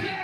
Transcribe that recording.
Yeah.